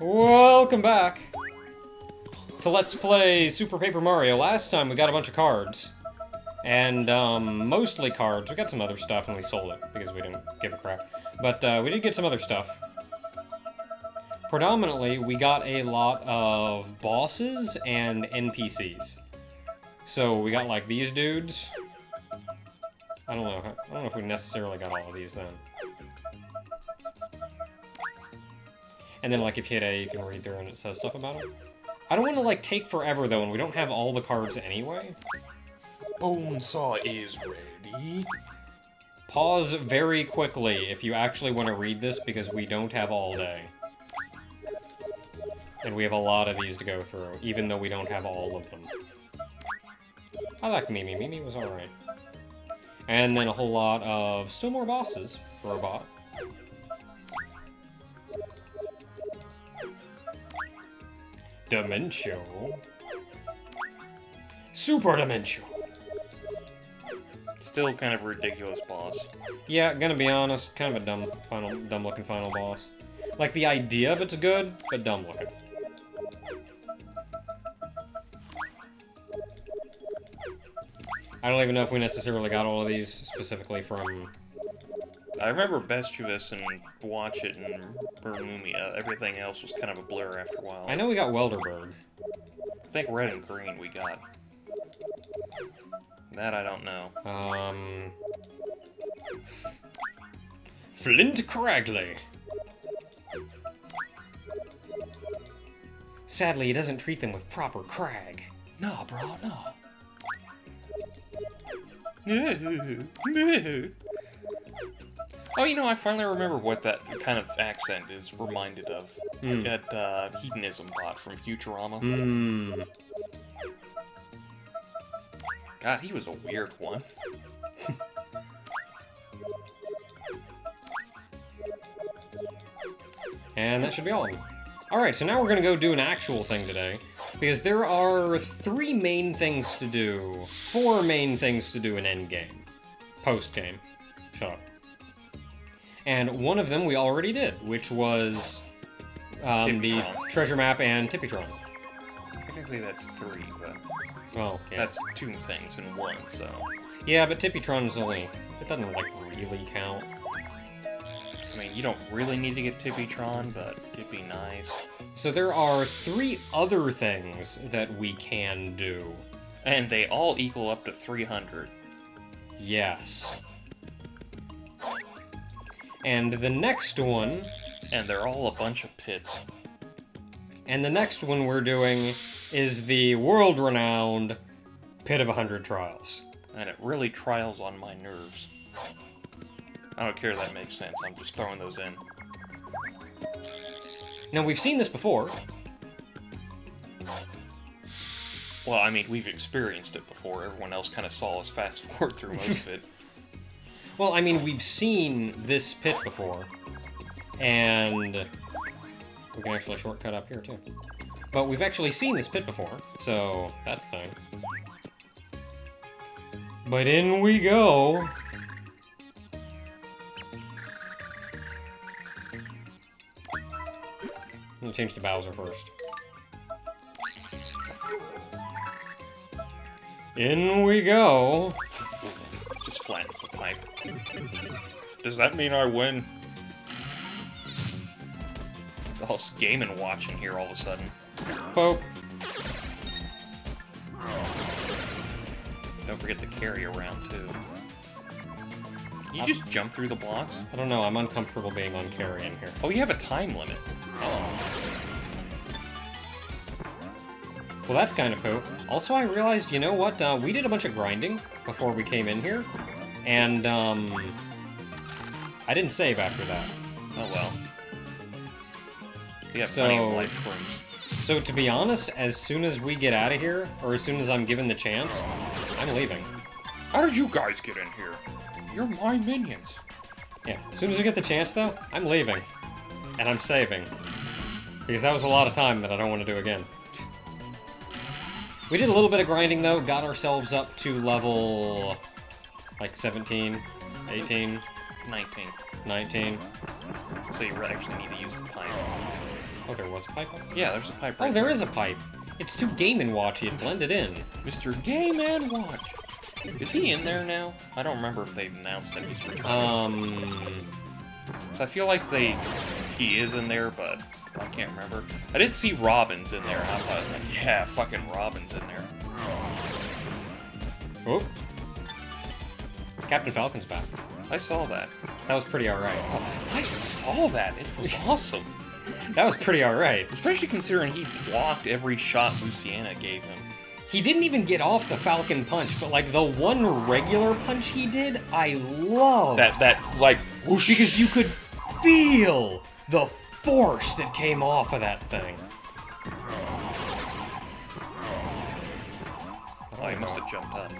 Welcome back to Let's Play Super Paper Mario. Last time we got a bunch of cards. And, um, mostly cards. We got some other stuff and we sold it because we didn't give a crap. But, uh, we did get some other stuff. Predominantly, we got a lot of bosses and NPCs. So, we got, like, these dudes. I don't know. I don't know if we necessarily got all of these then. And then, like, if you hit A, you can read through and it says stuff about it. I don't want to, like, take forever, though, and we don't have all the cards anyway. Bonesaw is ready. Pause very quickly if you actually want to read this, because we don't have all day. And we have a lot of these to go through, even though we don't have all of them. I like Mimi. Mimi was alright. And then a whole lot of still more bosses for a bot. Dimentio. Super Dimentio. Still kind of a ridiculous boss. Yeah, gonna be honest, kind of a dumb final, dumb looking final boss. Like the idea of it's good, but dumb looking. I don't even know if we necessarily got all of these specifically from. I remember Bestovius and Watch It and Burmumia. Everything else was kind of a blur after a while. I know we got Welderberg. I think red and green we got. That I don't know. Um. Flint Cragley. Sadly, he doesn't treat them with proper crag. Nah, bro, nah. oh, you know, I finally remember what that kind of accent is reminded of. Hmm. That uh, hedonism bot from Futurama. Hmm. God, he was a weird one. And that should be all. Alright, so now we're gonna go do an actual thing today. Because there are three main things to do. Four main things to do in endgame. Post-game. Shut up. And one of them we already did, which was um, the treasure map and Tippytron. Technically, that's three, but Oh, yeah. that's two things in one, so. Yeah, but Tippytron is only... It doesn't, like, really count. I mean, you don't really need to get Tippytron, but it'd be nice. So there are three other things that we can do. And they all equal up to 300. Yes. And the next one, And they're all a bunch of pits. and the next one we're doing is the world-renowned Pit of a Hundred Trials. And it really trials on my nerves. I don't care if that makes sense, I'm just throwing those in. Now, we've seen this before. Well, I mean, we've experienced it before. Everyone else kind of saw us fast forward through most of it. Well, I mean, we've seen this pit before. And we can actually shortcut up here, too. But we've actually seen this pit before, so that's fine. But in we go. I'm gonna change to Bowser first. In we go. Flattens the pipe. Does that mean I win? Oh, it's game and watching here all of a sudden. Poke. Don't forget to carry around, too. You just jump through the blocks? I don't know, I'm uncomfortable being on Carrie in here. Oh, you have a time limit. Oh. Well, that's kind of poo. Also, I realized, you know what? Uh, we did a bunch of grinding before we came in here, and um, I didn't save after that. Oh well. You have plenty So- of life rooms. So, to be honest, as soon as we get out of here, or as soon as I'm given the chance, I'm leaving. How did you guys get in here? You're my minions. Yeah, as soon as we get the chance, though, I'm leaving. And I'm saving. Because that was a lot of time that I don't want to do again. We did a little bit of grinding, though, got ourselves up to level... like 17, 18, 19. 19. So you actually need to use the pipe. Oh, there was a pipe there? Yeah, there's a pipe Oh, right there is a pipe. It's too Game & Watchy. It blended in. Mr. Game and Watch. Is he in there now? I don't remember if they've announced that he's returning. Um... So I feel like they he is in there, but I can't remember. I did see Robin's in there, I thought, I was like, yeah, fucking Robin's in there. Oh. Captain Falcon's back. I saw that. That was pretty alright. I saw that. It was awesome. That was pretty alright. Especially considering he blocked every shot Lucina gave him. He didn't even get off the Falcon punch, but like the one regular punch he did, I love That that like whoosh. because you could feel the force that came off of that thing. Oh, he must have jumped up.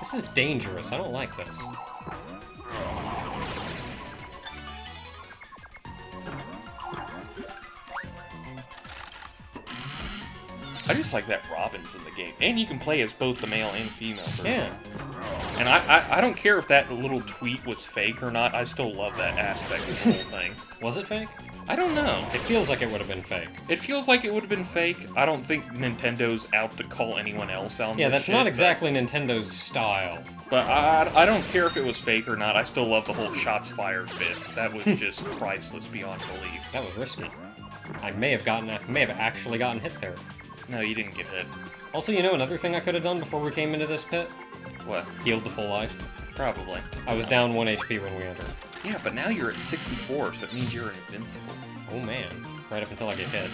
This is dangerous. I don't like this. I just like that Robin's in the game, and you can play as both the male and female version. Yeah. And I, I I don't care if that little tweet was fake or not. I still love that aspect of the whole thing. Was it fake? I don't know. It feels like it would have been fake. It feels like it would have been fake. I don't think Nintendo's out to call anyone else out. Yeah, this that's shit, not but- exactly Nintendo's style. But I, I don't care if it was fake or not. I still love the whole shots fired bit. That was just priceless beyond belief. That was risky. I may have gotten, I may have actually gotten hit there. No, you didn't get hit. Also, you know another thing I could have done before we came into this pit? What? Healed to full life. Probably. I was down 1 HP when we entered. Yeah, but now you're at 64, so it means you're invincible. Oh man. Right up until I get hit.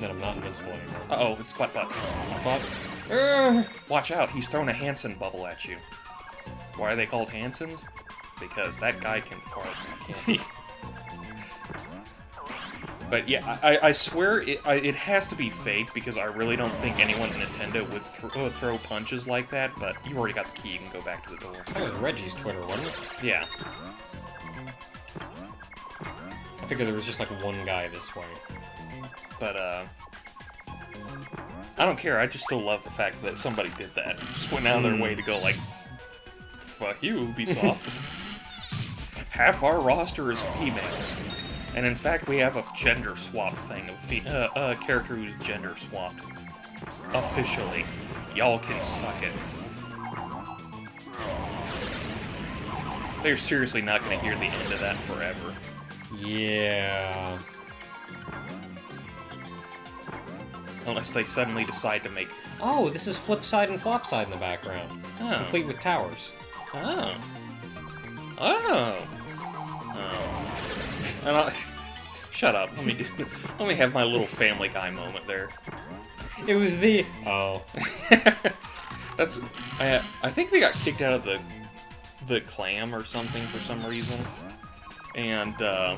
Then I'm not invincible anymore. Uh oh, it's butt butts. But, Urgh. Watch out, he's throwing a Hansen bubble at you. Why are they called Hansons? Because that guy can fart. But yeah, I, I swear it, I, it has to be fake because I really don't think anyone at Nintendo would thro- uh, throw punches like that. But you already got the key; you can go back to the door. that was Reggie's Twitter, wasn't it? Yeah, I figured there was just like one guy this way. but uh, I don't care. I just still love the fact that somebody did that. Just went out of their way to go like, "Fuck you, Ubisoft." Half our roster is females, and in fact, we have a gender swap thing of fe- uh, a character who's gender swapped. Officially, y'all can suck it. They're seriously not going to hear the end of that forever. Yeah. Unless they suddenly decide to make. Oh, this is flip side and flop side in the background. Oh. Complete with towers. Oh. Oh. Oh. And I. Shut up. Let me do. Let me have my little Family Guy moment there. It was the. Oh. That's. I. I think they got kicked out of the. The clam or something for some reason, and uh,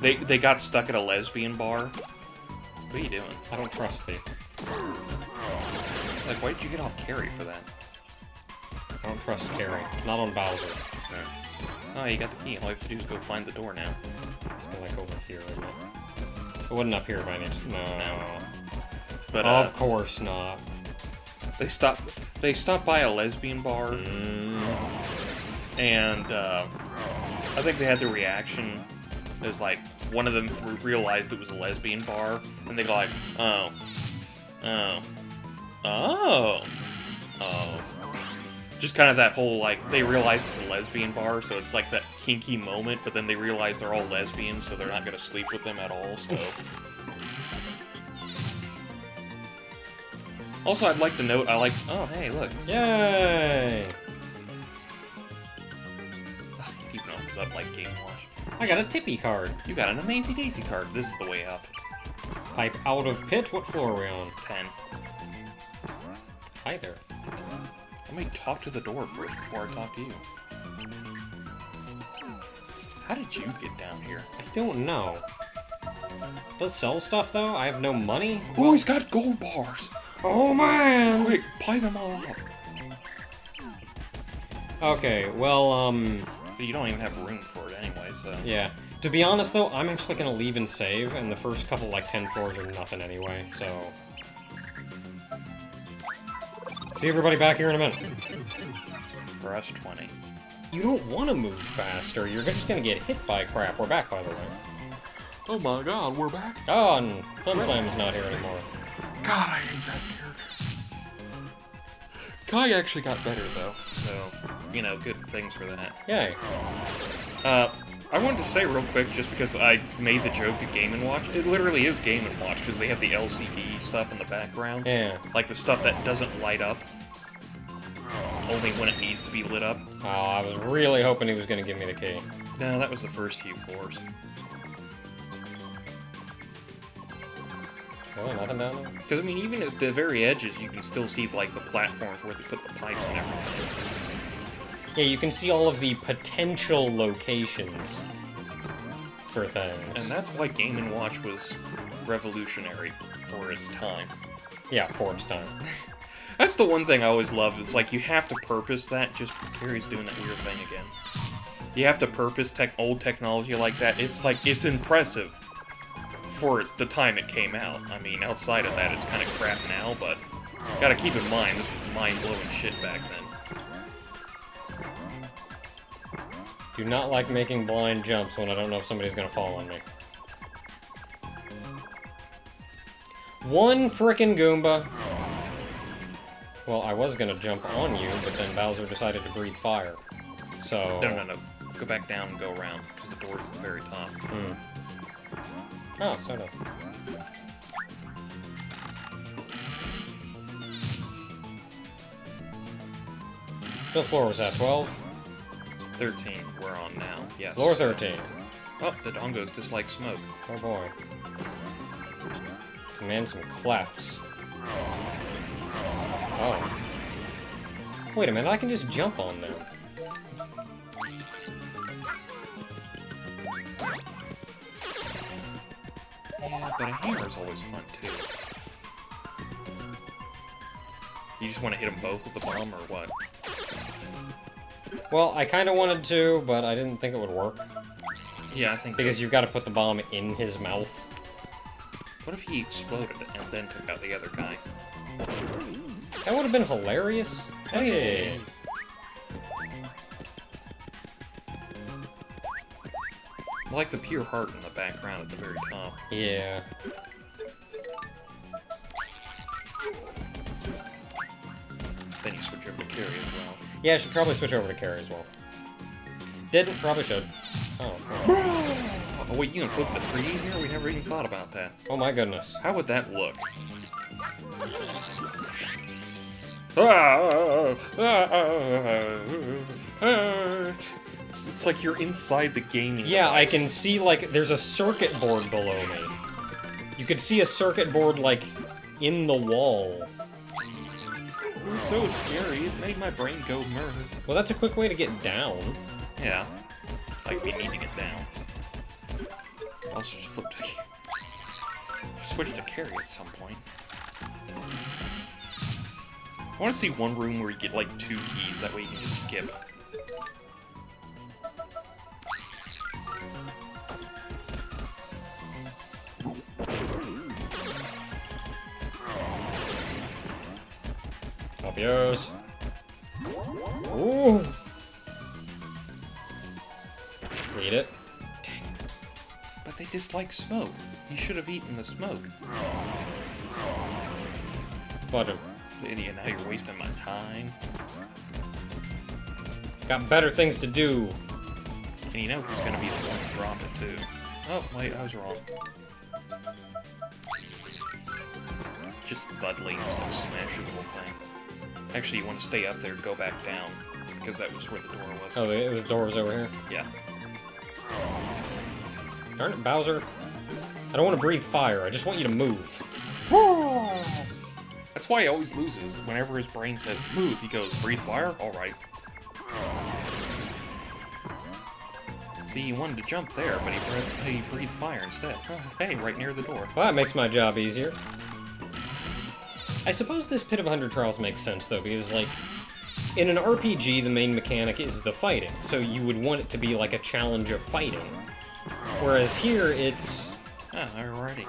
they they got stuck at a lesbian bar. What are you doing? I don't trust these. Like, why did you get off Carrie for that? I don't trust Carrie. Not on Bowser. Oh, you got the key. All you have to do is go find the door now. It's gonna like over here, isn't it? It wasn't up here by any No. No. But uh, Of course not. they stopped. They stopped by a lesbian bar, Mm, and uh, I think they had the reaction as like one of them th- realized it was a lesbian bar, and they go like, oh, oh, oh, oh. Just kind of that whole like they realize it's a lesbian bar, so it's like that kinky moment, but then they realize they're all lesbians, so they're not gonna sleep with them at all. So. Also, I'd like to note, I like. Oh, hey, look. Yay! Even though it's up like Game Watch. I got a tippy card. You got an Amazing Daisy card. This is the way up. Pipe out of pit. What floor are we on? 10. Hi there. Let me talk to the door first before I talk to you. How did you get down here? I don't know. Does sell stuff though? I have no money. Oh, he's got gold bars! Oh man! Quick, buy them all up! Okay, well, um, You don't even have room for it anyway, so. yeah. To be honest though, I'm actually gonna leave and save, and the first couple, like, 10 floors are nothing anyway, so... See everybody back here in a minute. For us, 20. you don't want to move faster. You're just gonna get hit by crap. We're back, by the way. Oh my god, we're back. Oh, and Flim Flam's not here anymore. God, I hate that character. Kai actually got better though, so you know, good things for that. Yay. Uh, I wanted to say real quick, just because I made the joke at Game and Watch, it literally is Game and Watch because they have the LCD stuff in the background, Yeah. like the stuff that doesn't light up, only when it needs to be lit up. Oh, I was really hoping he was gonna give me the key. No, that was the first few floors. Really, nothing down there? Because I mean, even at the very edges, you can still see like the platforms where they put the pipes and everything. Yeah, you can see all of the potential locations for things. And that's why Game and Watch was revolutionary for its time. yeah, Forge time. That's the one thing I always love. It's like you have to purpose that. Just Carrie's doing that weird thing again. You have to purpose tech old technology like that. It's like it's impressive for the time it came out. I mean, outside of that, it's kind of crap now. But gotta keep in mind this was mind blowing shit back then. Do not like making blind jumps when I don't know if somebody's gonna fall on me. One frickin' Goomba. Well, I was gonna jump on you, but then Bowser decided to breathe fire. So... No, no, no. Go back down and go around because the door's at the very top. Hmm. Oh, so does. What floor was that? 12? 13, we're on now. Yes. Floor 13. Oh, the dongos dislike smoke. Oh boy. Some man, some clefts. Oh. Wait a minute, I can just jump on them. But a hammer's always fun too. You just want to hit them both with the bomb, or what? Well, I kind of wanted to, but I didn't think it would work. Yeah, I think. Because you've got to put the bomb in his mouth. What if he exploded and then took out the other guy? That would have been hilarious. Hey! I like the pure heart in the background at the very top. Yeah. Then you switch over to Carrie as well. Yeah, I should probably switch over to Carrie as well. Didn't, probably should. Oh, oh. Oh wait, you can flip the 3D here? We never even thought about that. Oh my goodness. How would that look? Ah, ah, ah, ah, It's, like you're inside the gaming Yeah, I can see, like, there's a circuit board below me. You could see a circuit board, like, in the wall. It was so scary, it made my brain go murder. Well, that's a quick way to get down. Yeah. Like, we need to get down. Also, just flip to... Switch to Carrie at some point. I want to see one room where you get, like, two keys, that way you can just skip. Up. Ooh! Eat it. But they dislike smoke. You should have eaten the smoke. Him. Idiot, now you're wasting my time. Got better things to do. And you know who's gonna be the one to drop it, too. Oh, wait, I was wrong. Just Thudley just like smash the whole thing. Actually, you want to stay up there, go back down, because that was where the door was. Oh, it was doors over here. Yeah. Darn it, Bowser. I don't want to breathe fire. I just want you to move. That's why he always loses. Whenever his brain says move, he goes, breathe fire? Alright. See, he wanted to jump there, but he breathed, he breathed fire instead. Hey, right near the door. Well, that makes my job easier. I suppose this Pit of a Hundred Trials makes sense, though, because, like, in an RPG, the main mechanic is the fighting, so you would want it to be like a challenge of fighting. Whereas here, it's... Ah, alrighty.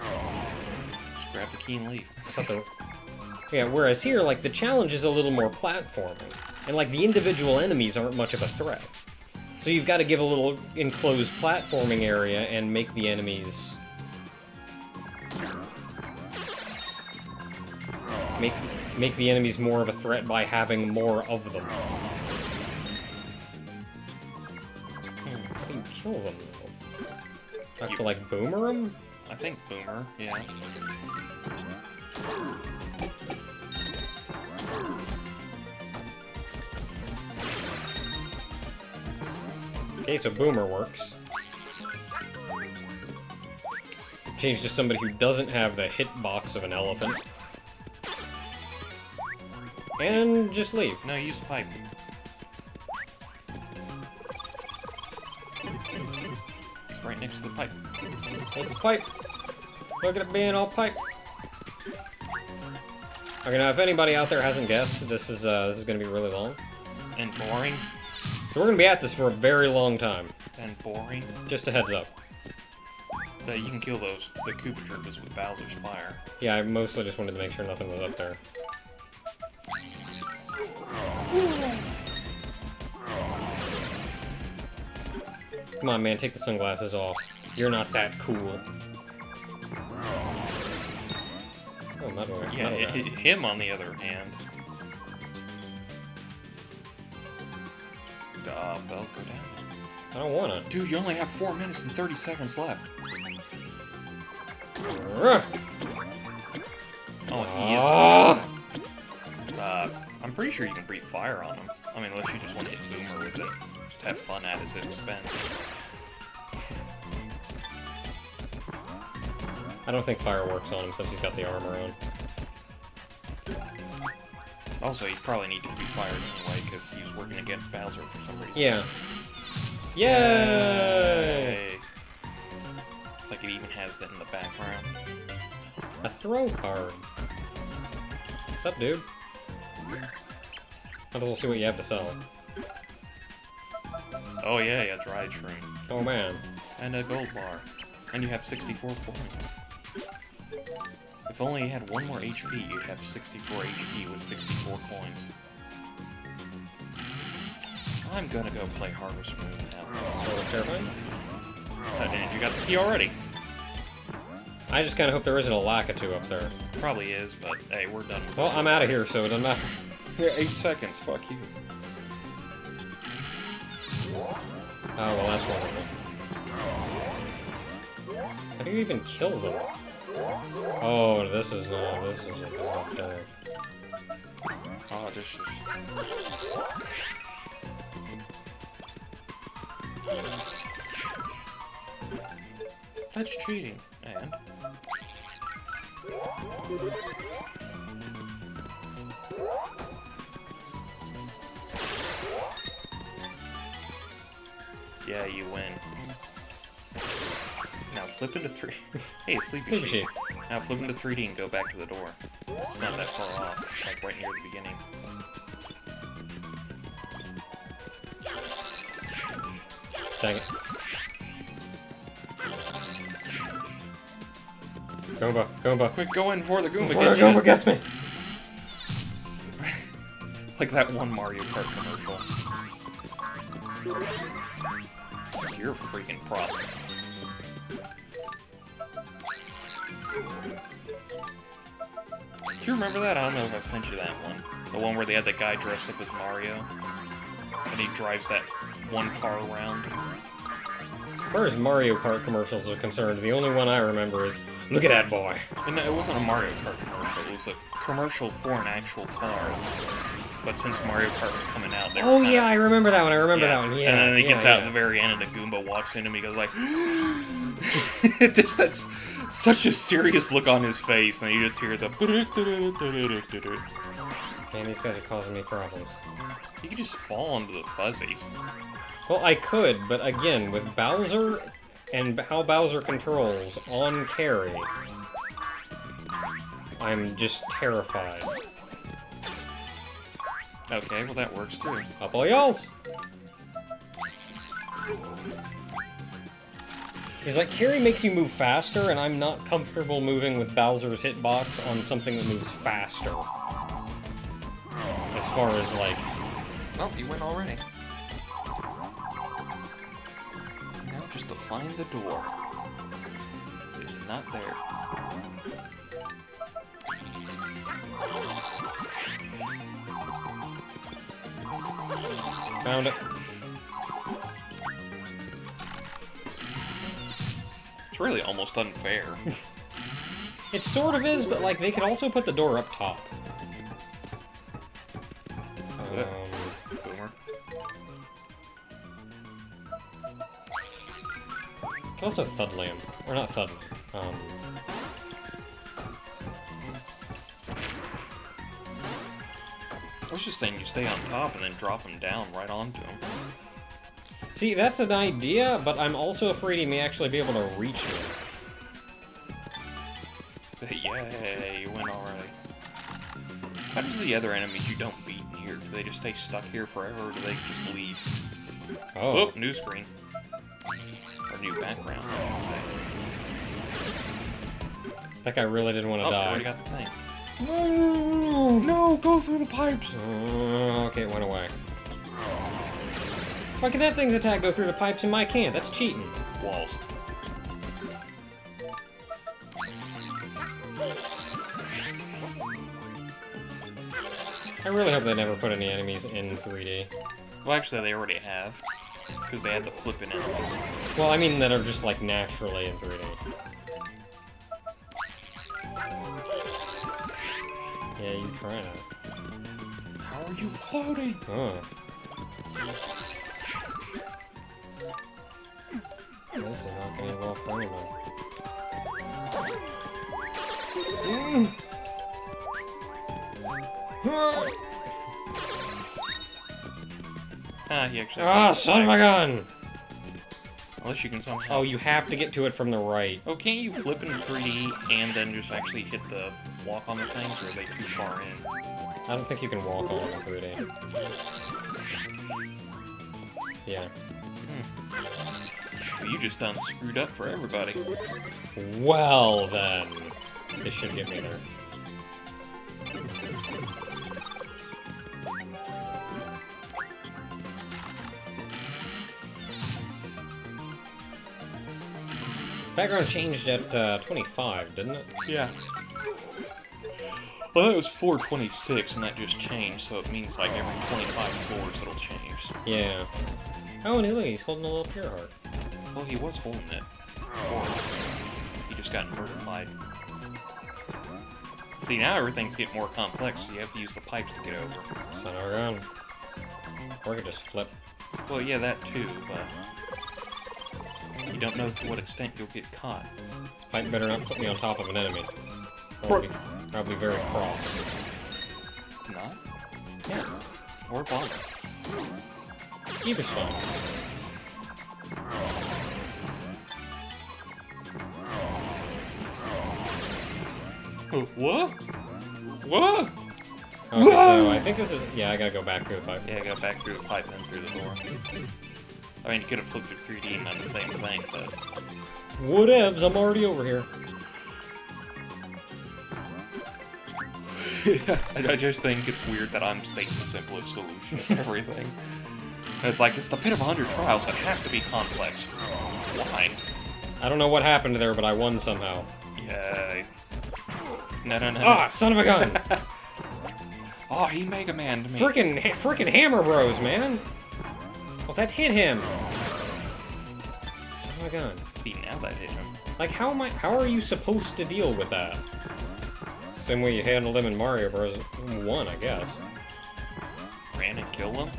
Just grab the key and leave. the- Yeah, whereas here, like, the challenge is a little more platforming. And, like, the individual enemies aren't much of a threat. So you've got to give a little enclosed platforming area and make the enemies... Make, make the enemies more of a threat by having more of them. Hmm, how do you kill them, though? I have to, like, boomer them? I think Boomer, yeah. Okay, so Boomer works. Change to somebody who doesn't have the hitbox of an elephant. And just leave. No, use the Pipe. It's right next to the pipe. It's pipe. Look at it being all pipe. Okay, now if anybody out there hasn't guessed, this is uh, this is gonna be really long. And boring. So we're gonna be at this for a very long time. And boring. Just a heads up. But you can kill those, the Koopa Troopas with Bowser's Fire. Yeah, I mostly just wanted to make sure nothing was up there. Come on, man, take the sunglasses off. You're not that cool. Oh, metal, Yeah, metal hi- him on the other hand. Uh, well, go down. I don't wanna. Dude, you only have 4 minutes and 30 seconds left. Ugh. Oh, he is. Uh, I'm pretty sure you can breathe fire on him. I mean, unless you just want to hit Boomer with it. Just have fun at his expense. I don't think fire works on him since he's got the armor on. Also, you probably need to be fired anyway, because he's working against Bowser for some reason. Yeah. Yay! It's like it even has that in the background. A throw card. What's up, dude? Might as well see what you have to sell. Oh yeah, yeah, dried shroom. Oh man. And a gold bar. And you have 64 points. If only you had one more HP, you'd have 64 HP with 64 coins. I'm gonna go play Harvest Moon now. Sort of terrifying. Uh, and you got the key already. I just kind of hope there isn't a Lakitu up there. Probably is, but hey, we're done with Well. I'm out of here, so it doesn't matter. Yeah, eight seconds. Fuck you. Oh, well, that's wonderful. How do you even kill them? Oh, this is not. This is a dark day. Oh, this is. That's cheating. And yeah, you win. Now flip into three. hey, sleepy Sleepy sheep. sheep. Now flip into 3D and go back to the door. It's not that far off. It's like right near the beginning. Dang it. Goomba, Goomba. Quick, go in before the Goomba Before gets Goomba you. gets me! Like that one Mario Kart commercial. Your freaking problem. Do you remember that? I don't know if I sent you that one. The one where they had that guy dressed up as Mario. And he drives that one car around. As far as Mario Kart commercials are concerned, the only one I remember is, look at that boy. And it wasn't a Mario Kart commercial, it was a commercial for an actual car. But since Mario Kart was coming out, Oh kinda- yeah, I remember that one, I remember that one, yeah. And then he yeah, gets yeah. out at the very end, and a Goomba walks in, and he goes like, just that's such a serious look on his face, and you just hear the. Man, these guys are causing me problems. You could just fall into the fuzzies. Well, I could, but again, with Bowser and how Bowser controls on Carrie, I'm just terrified. Okay, well that works too. Up all y'alls! He's like, Carrie makes you move faster, and I'm not comfortable moving with Bowser's hitbox on something that moves faster. As far as, like, Oh, you went already. Now just to find the door. It's not there. Found it. It's really almost unfair. It sort of is, but like they could also put the door up top. Um, Boomer. also Thudlam. Or not Thudlam. Um, Just saying you stay on top and then drop him down right onto him. see, that's an idea, but I'm also afraid he may actually be able to reach me. Yay, you win already. How does the other enemies you don't beat in here? Do they just stay stuck here forever, or do they just leave? Oh, Oh, new screen. Or new background, I should say. that guy really didn't want to Oh, die. already got the thing. No, No, go through the pipes! Uh, okay, it went away. Why can that thing's attack go through the pipes and my can't? That's cheating. Walls. I really hope they never put any enemies in 3D. Well, actually, they already have. Because they had the flipping enemies. Well, I mean that are just like naturally in 3D. Yeah, you trying it. How are you floating? Oh. This is not going well for anyone. Mm. Ah, Ah, he actually. Ah, son of a gun! Unless you can somehow. Oh, you have to get to it from the right. Oh, can't you flip into 3D and then just actually hit the walk on the things, or are they too far in? I don't think you can walk on it in 3D. Yeah. Well, you just done screwed up for everybody. Well, then. This should get me there. Background changed at uh, 25, didn't it? Yeah. Well, that was 426, and that just changed, so it means like every 25 floors it'll change. Yeah. Oh, and look, he's holding a little pure heart. Well, he was holding it. He just got notified. See, now everything's getting more complex, so you have to use the pipes to get over. Son of a gun. Or I could just flip. Well, yeah, that too, but don't know to what extent you'll get caught. This pipe better not put me on top of an enemy. I'll be, I'll be very cross. Not? Yeah. Or bomb. Either's fine. What? What? Okay, so I think this is... Yeah, I gotta go back through the pipe. Yeah, I gotta back through the pipe and through the door. I mean, you could have flipped through 3D and done the same thing, but Whatevs, I'm already over here. I just think it's weird that I'm stating the simplest solution to everything. it's like, it's the pit of a hundred trials, it has to be complex. Why? I don't know what happened there, but I won somehow. Yay. No, no, no. Ah, son of a gun! Oh, he Mega Man to me. frickin' ha frickin' Hammer Bros, man! Well, that hit him. Son of a gun. See, now that hit him. Like, how am I? How are you supposed to deal with that? Same way you handled him in Mario Bros. One, I guess. Ran and killed him?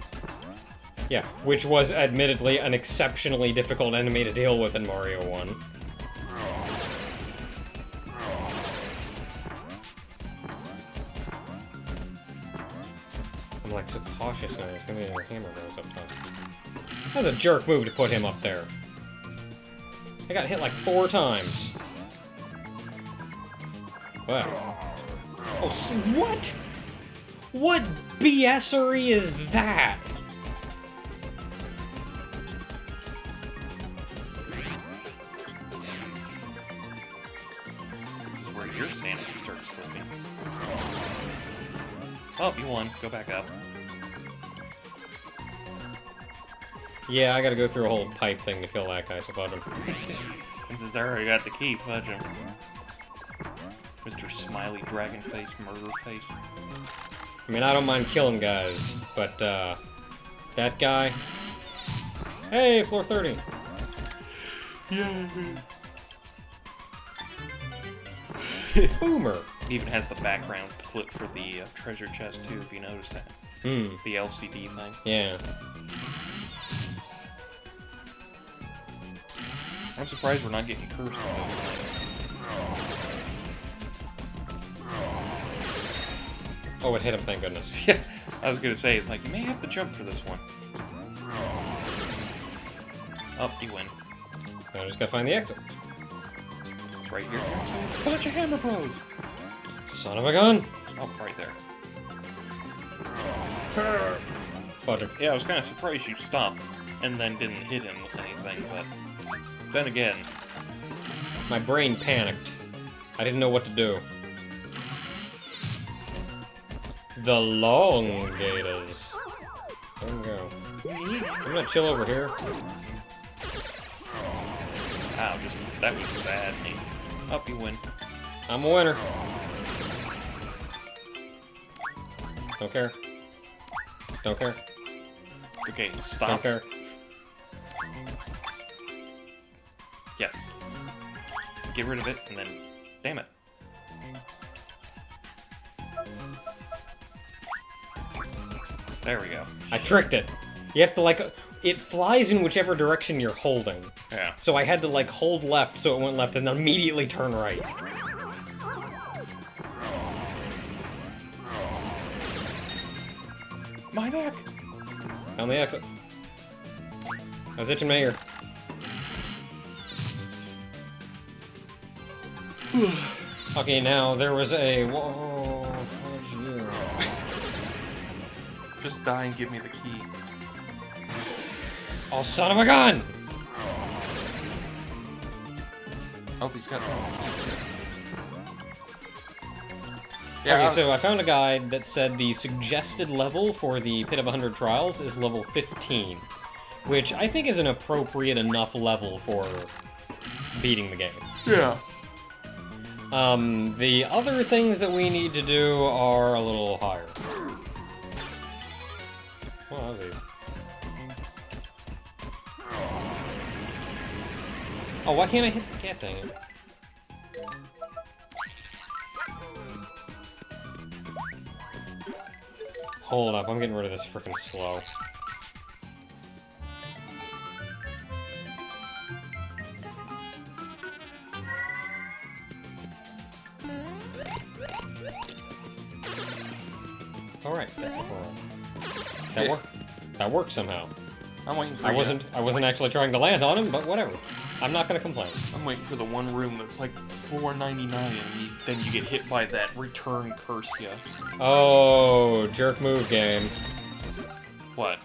Yeah, which was admittedly an exceptionally difficult enemy to deal with in Mario 1. I'm like so cautious now, there's gonna be another hammer goes up top. That was a jerk move to put him up there. I got hit like four times. Wow. Oh, what? What BSery is that? This is where your sanity starts slipping. Oh, you won. Go back up. Yeah, I gotta go through a whole pipe thing to kill that guy, so fudge him. And since I already got the key, fudge him. Mr. Smiley Dragon Face Murder Face. I mean, I don't mind killing guys, but, uh, that guy... Hey, floor 30! Yeah. Boomer! Even has the background flip for the uh, treasure chest too, if you notice that. Hmm, The LCD thing. yeah. I'm surprised we're not getting cursed with those things. Oh, it hit him, thank goodness. Yeah, I was gonna say, it's like, you may have to jump for this one. Up, you win. Now I just gotta find the exit. It's right here. To a bunch of Hammer Bros! Son of a gun! Oh, right there. Fudge him. Yeah, I was kind of surprised you stopped and then didn't hit him with anything, but then again, My brain panicked. I didn't know what to do. The long gators. There we go. I'm gonna chill over here. wow, just that was sad. Up, you win. I'm a winner. Don't care. Don't care. Okay, Don't stop. care. Yes. Get rid of it, and then, damn it. There we go. I tricked it. You have to like, it flies in whichever direction you're holding. Yeah. So I had to like hold left so it went left and then immediately turn right. My neck. On the exit. I was itching my ear. okay, now there was a. Whoa, fudge you. Just die and give me the key. Oh, son of a gun! Oh, he's got key. okay, so I found a guide that said the suggested level for the Pit of 100 Trials is level 15, which I think is an appropriate enough level for beating the game. yeah. Um, the other things that we need to do are a little higher. Well. Oh, why can't I hit cat? Hold up, I'm getting rid of this freaking slow. That worked. That worked somehow. I'm waiting for I you. wasn't I wasn't actually trying to land on him, but whatever. I'm not gonna complain. I'm waiting for the one room that's like 499, and you, then you get hit by that return curse. Yeah. Oh, jerk move game. What?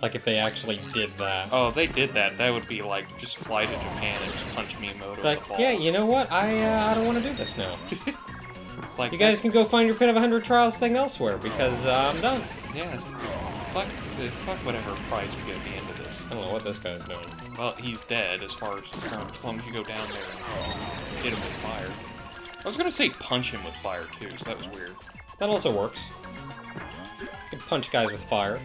Like if they actually did that. Oh, if they did that. That would be like just fly to Japan and just punch Miyamoto It's like, yeah, you know what? I uh, I don't want to do this now. It's like You guys can go find your Pit of 100 Trials thing elsewhere because uh, I'm done. Yes. Fuck. Fuck whatever price we get at the end of this. I don't know what this guy's doing. Well, he's dead as far as concerned. As long as you go down there and just hit him with fire. I was gonna say punch him with fire too, so that was weird. That also works. You can punch guys with fire.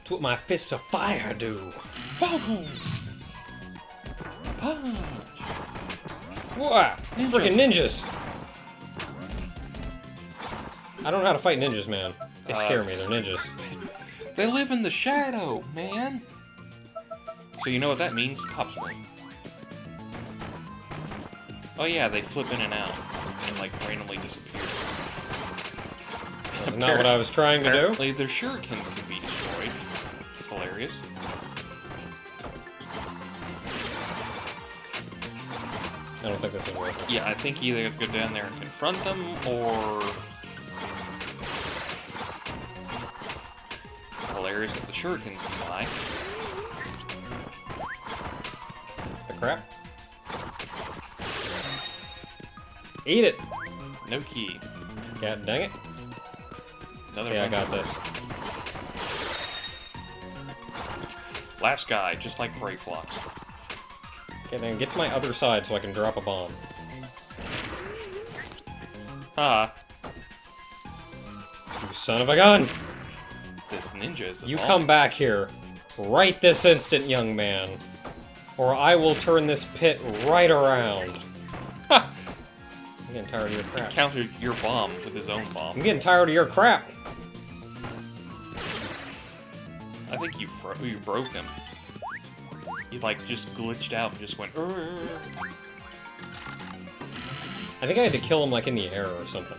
It's what my fists of fire do. Falcon. Punch. What? Freaking ninjas! I don't know how to fight ninjas, man. They scare Uh, me, they're ninjas. They live in the shadow, man. So you know what that means? Top. Oh yeah, they flip in and out and like randomly disappear. That's not what I was trying to do. Apparently, their shurikens can be destroyed. It's hilarious. I don't think this will work. Yeah, I think either you have to go down there and confront them, or... It's hilarious if the shurikens fly. The crap? Eat it! No key. Yeah, dang it. Another yeah, I got this. Last guy, just like Brayflox. Get in, get to my other side so I can drop a bomb. Ah, You son of a gun! this ninja is You bomb. come back here. Right this instant, young man. Or I will turn this pit right around. Ha! I'm getting tired of your crap. Countered your bomb with his own bomb. I'm getting tired of your crap. I think you fro you broke him. He like just glitched out and just went. I think I had to kill him like in the air or something.